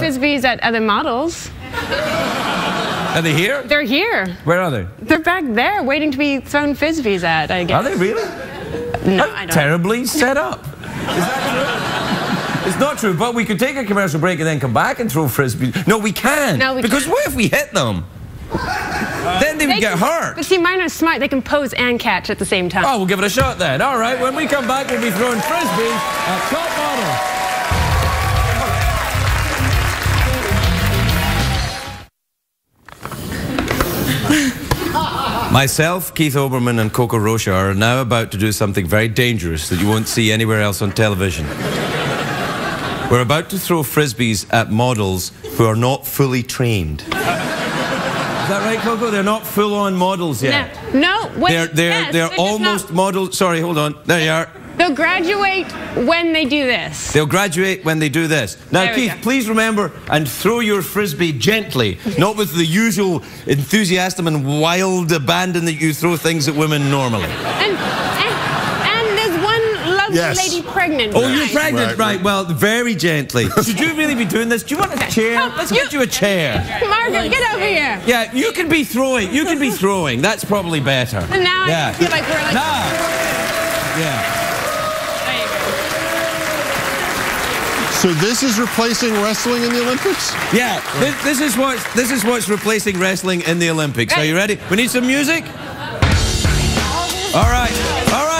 frisbees at other models. Are they here? They're here. Where are they? They're back there, waiting to be thrown frisbees at. I guess. Are they really? No, I don't. Terribly set up. Is that true? It's not true, but we could take a commercial break and then come back and throw frisbees. No, we can. No, we because can't. what if we hit them? then they would They get can- hurt. But see, mine are smart. They can pose and catch at the same time. Oh, we'll give it a shot then. All right, when we come back, we'll be throwing frisbees at top model. Myself, Keith Olbermann, and Coco Rocha are now about to do something very dangerous that you won't see anywhere else on television. We're about to throw frisbees at models who are not fully trained. Is that right, Coco? They're not full-on models yet. No, no. When, They're they're yes, they're almost models. Sorry, hold on. There you are. They'll graduate when they do this. They'll graduate when they do this. Now, Keith, go. please remember and throw your frisbee gently, not with the usual enthusiasm and wild abandon that you throw things at women normally. And, and, and there's one lovely Yes. lady pregnant. Oh, you're pregnant, Right, right? right. Well, very gently. Should you really be doing this? Do you want a chair? Oh, Let's you- get you a chair. Margaret, get over here. Yeah, you can be throwing. You can be throwing. That's probably better. And now yeah. I feel like we're like. Now. Yeah. So this is replacing wrestling in the Olympics? Yeah, this, this is what this is what's replacing wrestling in the Olympics. Are you ready? We need some music. All right.